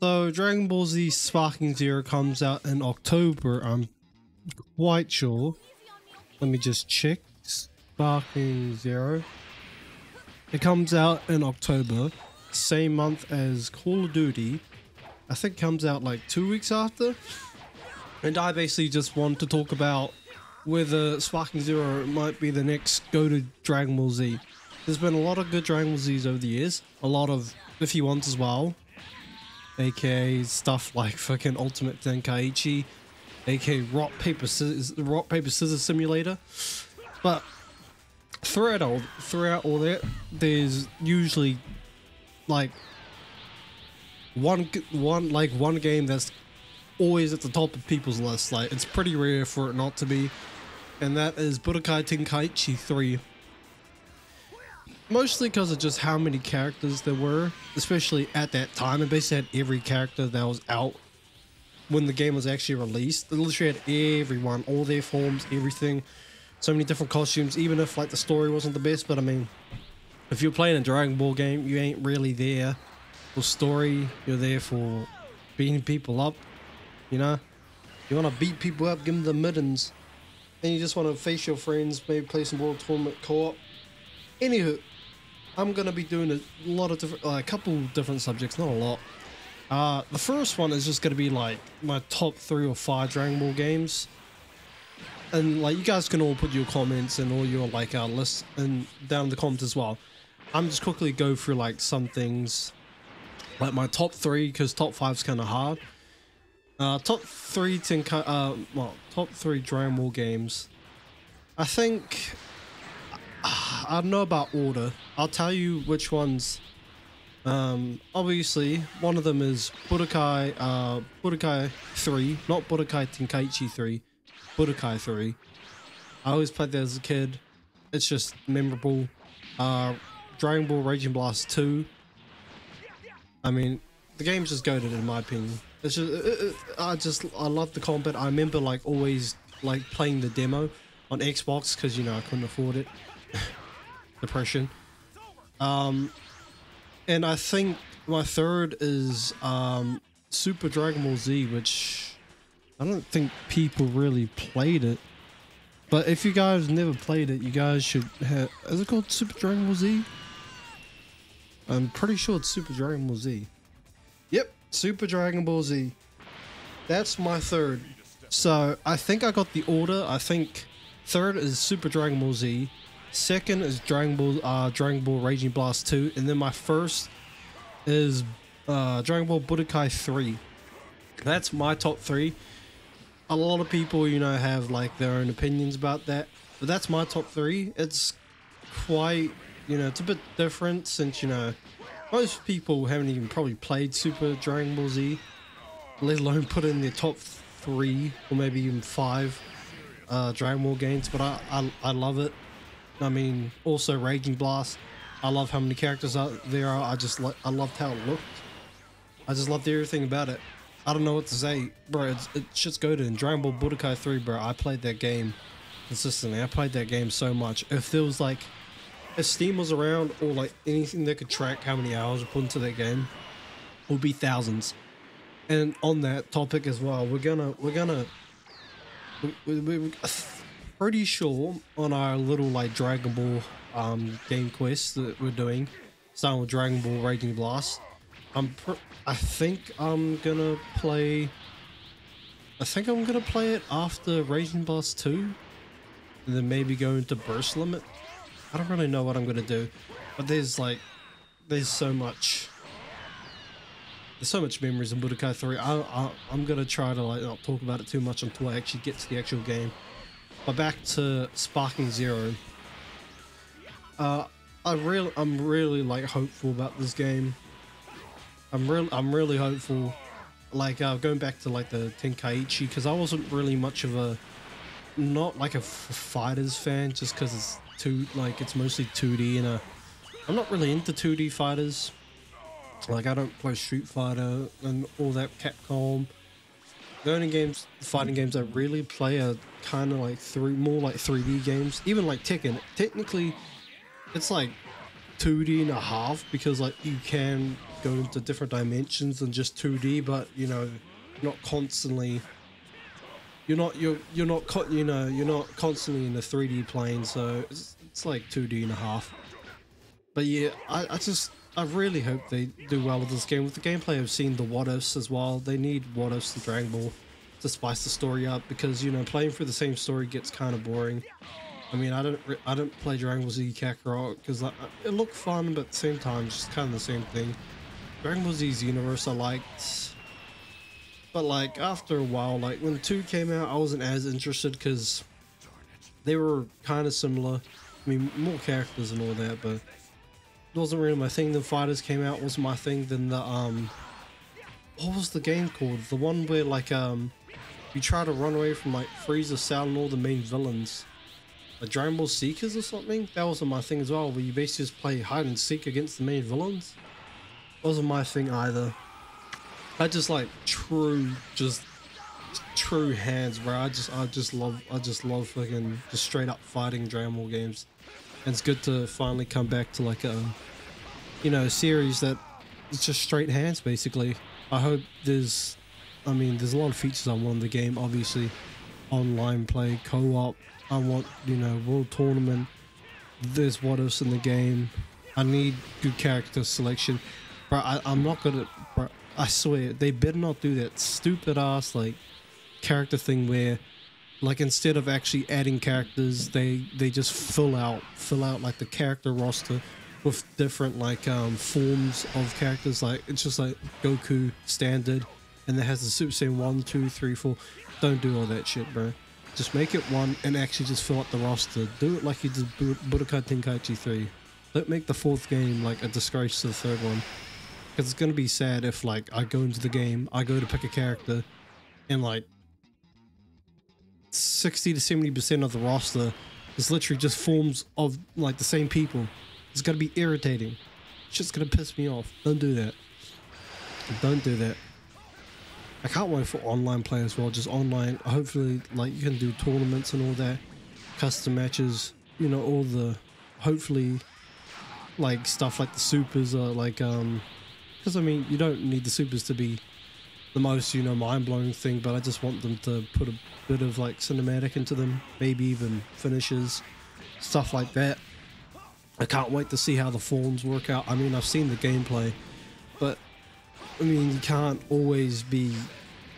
So Dragon Ball Z Sparking Zero comes out in October, I'm quite sure. Let me just check. Sparking Zero. It comes out in October, same month as Call of Duty. I think comes out like two weeks after. And I basically just want to talk about whether Sparking Zero might be the next go to Dragon Ball Z. There's been a lot of good Dragon Ball Zs over the years, a lot of iffy ones as well aka stuff like fucking Ultimate Tenkaichi, aka Rock Paper Scissors, Rock Paper Scissors Simulator. But throughout all throughout all that, there's usually like one one like one game that's always at the top of people's list. Like it's pretty rare for it not to be, and that is Budokai Tenkaichi 3 mostly because of just how many characters there were, especially at that time. It basically had every character that was out when the game was actually released. It literally had everyone, all their forms, everything. So many different costumes, even if like the story wasn't the best. But I mean, if you're playing a Dragon Ball game, you ain't really there for story. You're there for beating people up. You know, you want to beat people up, give them the middens, and you just want to face your friends, maybe play some World Tournament co-op. Anywho, I'm gonna be doing a lot of different, uh, a couple different subjects, not a lot. Uh, the first one is just gonna be like my top three or five Dragon Ball games, and like you guys can all put your comments and all your like uh, lists and down in the comments as well. I'm just quickly go through like some things, like my top three because top five's kind of hard. Uh, top three Tenkai, uh, well, top three Dragon Ball games. I think I don't know about order. I'll tell you which ones. Um, obviously, one of them is Budokai, uh, Budokai 3, not Budokai Tenkaichi 3, Budokai 3. I always played that as a kid. It's just memorable. Uh, Dragon Ball Raging Blast 2. I mean, the game's just goaded in my opinion. It's just, it, it, I just, I love the combat. I remember like always like playing the demo on Xbox because you know I couldn't afford it. depression. Um, and I think my third is um, Super Dragon Ball Z, which I don't think people really played it. But if you guys never played it, you guys should have. Is it called Super Dragon Ball Z? I'm pretty sure it's Super Dragon Ball Z. Yep, Super Dragon Ball Z. That's my third. So I think I got the order. I think third is Super Dragon Ball Z. Second is Dragon Ball, uh, Dragon Ball Raging Blast 2, and then my first is uh, Dragon Ball Budokai 3. That's my top three. A lot of people, you know, have like their own opinions about that, but that's my top three. It's quite, you know, it's a bit different since you know most people haven't even probably played Super Dragon Ball Z, let alone put in their top three or maybe even five uh, Dragon Ball games. But I, I, I love it. I mean, also Raging Blast. I love how many characters out there are. I just like I loved how it looked. I just loved everything about it. I don't know what to say, bro. It's, it's just good. In Dragon Ball Budokai 3, bro, I played that game consistently. I played that game so much. If there was like, if Steam was around or like anything that could track how many hours I put into that game, would be thousands. And on that topic as well, we're gonna we're gonna we, we, we, pretty sure on our little like Dragon Ball um, game quest that we're doing, starting with Dragon Ball Raging Blast. I'm I think I'm gonna play. I think I'm gonna play it after Raging Blast 2, and then maybe go into Burst Limit. I don't really know what I'm gonna do, but there's like, there's so much. There's so much memories in Budokai 3. I, I, I'm gonna try to like not talk about it too much until I actually get to the actual game. But back to Sparking Zero. Uh, I really, I'm really like hopeful about this game. I'm real, I'm really hopeful. Like uh, going back to like the Tenkaichi, because I wasn't really much of a, not like a fighters fan, just because it's two, like it's mostly 2D and a, I'm not really into 2D fighters. Like I don't play Street Fighter and all that Capcom. The only games, fighting games I really play are kind of like three, more like 3D games. Even like Tekken, technically, it's like 2D and a half because like you can go into different dimensions than just 2D, but you know, not constantly. You're not you're you're not you know you're not constantly in the 3D plane, so it's, it's like 2D and a half. But yeah, I, I just I really hope they do well with this game. With the gameplay, I've seen the what ifs as well. They need what ifs in Dragon Ball to spice the story up because you know playing through the same story gets kind of boring. I mean, I don't I don't play Dragon Ball Z Kakarot because it looked fun, but at the same time, it's just kind of the same thing. Dragon Ball Xenoverse I liked, but like after a while, like when two came out, I wasn't as interested because they were kind of similar. I mean, more characters and all that, but wasn't really my thing. Then FighterZ came out was my thing. Then the um, what was the game called? The one where like um, you try to run away from like Frieza, Cell, and all the main villains like Dragon Ball Seekers or something. That wasn't my thing as well, where you basically just play hide and seek against the main villains. Wasn't my thing either. I just like true, just true hands, bro. I just, I just love, I just love fucking just straight up fighting Dragon Ball games. It's good to finally come back to like a, you know, series that it's just straight hands basically. I hope there's, I mean, there's a lot of features I want in the game. Obviously, online play, co-op, I want, you know, world tournament. There's what else in the game. I need good character selection. Bro, I, I'm not gonna. Bro, I swear, they better not do that stupid ass like character thing where, like, instead of actually adding characters, they they just fill out fill out like the character roster with different like um forms of characters. Like it's just like Goku standard, and it has the Super Saiyan one, two, three, four. Don't do all that shit, bro. Just make it one and actually just fill out the roster. Do it like you did Budokai Tenkaichi 3. Don't make the fourth game like a disgrace to the third one. Because it's going to be sad if like I go into the game, I go to pick a character, and like 60 to 70% of the roster is literally just forms of like the same people. It's to be irritating. It's just to piss me off. Don't do that. Don't do that. I can't wait for online play as well. Just online. Hopefully, like you can do tournaments and all that, custom matches. You know, all the hopefully, like stuff like the supers are like um, because I mean you don't need the supers to be the most you know mind blowing thing, but I just want them to put a bit of like cinematic into them, maybe even finishes, stuff like that. I can't wait to see how the forms work out. I mean, I've seen the gameplay, but I mean, you can't always be,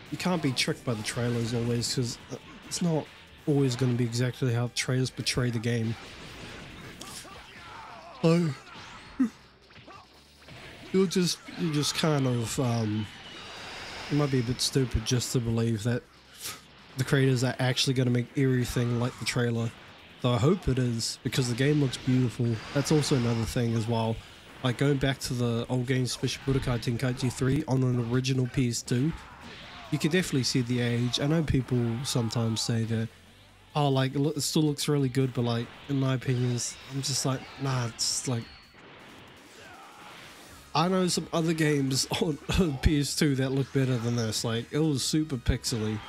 you can't be tricked by the trailers always because it's not always going to be exactly how trailers portray the game. So, you'll just, you just kind of, um, it might be a bit stupid just to believe that the creators are actually going to make everything like the trailer. Though I hope it is because the game looks beautiful. That's also another thing as well. Like going back to the old games, especially Budokai Tenkaichi 3 on an original PS2, you can definitely see the age. I know people sometimes say that, oh, like it still looks really good, but like in my opinion, I'm just like, nah, it's like. I know some other games on, on PS2 that look better than this. Like it was super pixely.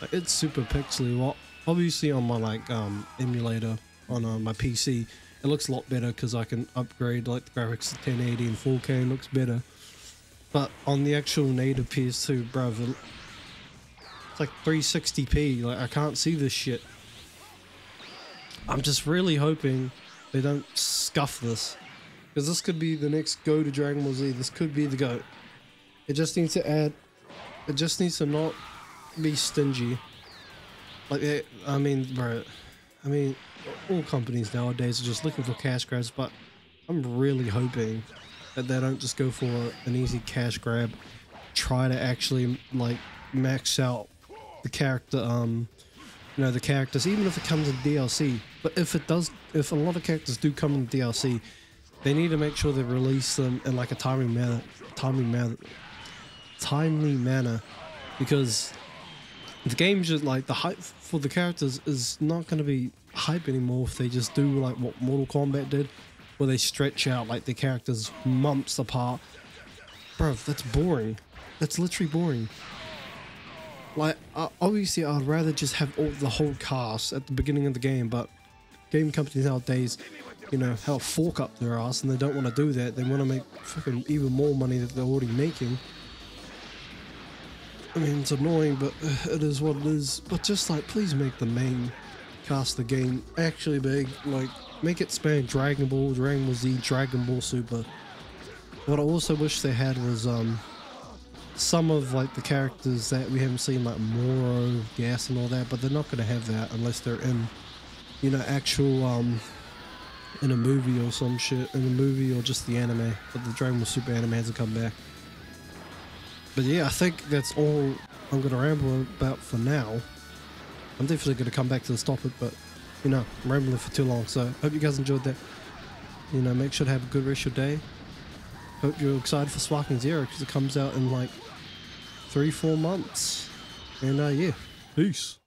Like, it's super pixely. Well, obviously on my like um emulator on uh, my PC it looks a lot better because I can upgrade like the graphics to 1080 and 4K and looks better. But on the actual native PS2, bruv, it's like 360p. Like I can't see this shit. I'm just really hoping they don't scuff this. Because this could be the next go to Dragon Ball Z. This could be the go. It just needs to add. It just needs to not be stingy. Like, it, I mean, bro. I mean, all companies nowadays are just looking for cash grabs, but I'm really hoping that they don't just go for an easy cash grab, try to actually like max out the character, um, you know, the characters, even if it comes in DLC. But if it does, if a lot of characters do come in DLC, they need to make sure they release them in like a timely manner, timely manner, timely manner, because the game's just like the hype for the characters is not going to be hype anymore if they just do like what Mortal Kombat did, where they stretch out like the characters months apart. Bro, that's boring. That's literally boring. Like, uh, obviously, I'd rather just have all the whole cast at the beginning of the game, but game companies nowadays you know, a fork up their ass, and they don't want to do that. They want to make fucking even more money that they're already making. I mean, it's annoying, but it is what it is. But just like, please make the main cast the game actually big. Like, make it span Dragon Ball, Dragon Ball Z, Dragon Ball Super. What I also wish they had was um some of like the characters that we haven't seen, like Moro, Gas, and all that. But they're not gonna have that unless they're in, you know, actual um in a movie or some shit in a movie or just the anime. But the Dragon Ball Super anime hasn't come back. But yeah, I think that's all I'm gonna ramble about for now. I'm definitely gonna come back to this topic, but you know, I'm rambling for too long. So hope you guys enjoyed that. You know, make sure to have a good rest of your day. Hope you're excited for Sparking Zero because it comes out in like three, four months. And uh, yeah, peace.